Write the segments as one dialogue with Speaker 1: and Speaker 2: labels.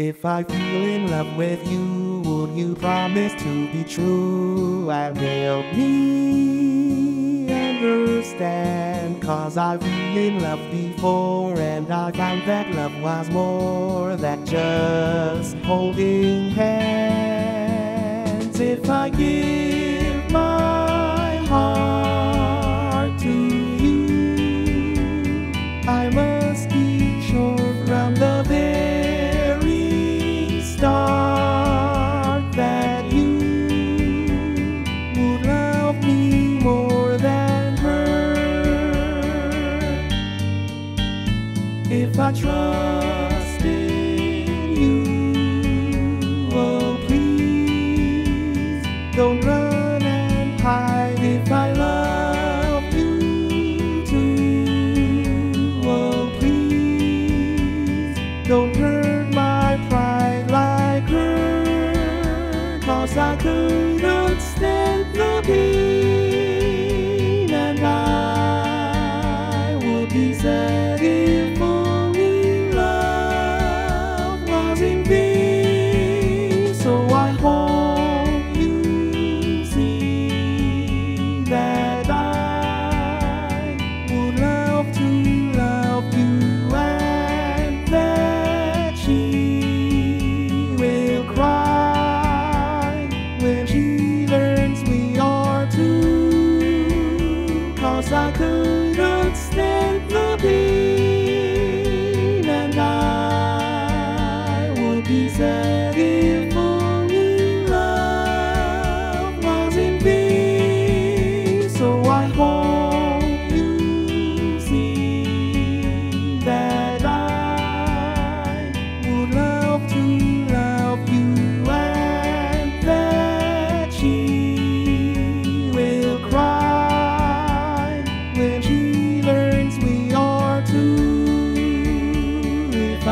Speaker 1: If I feel in love with you, will you promise to be true and help me understand? Cause I've been in love before and I found that love was more than just holding hands. If I give If I trust in you, oh please don't run and hide if I love you too. Oh please don't hurt my pride like her, cause I couldn't stand the pain two. Cause I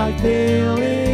Speaker 1: she learns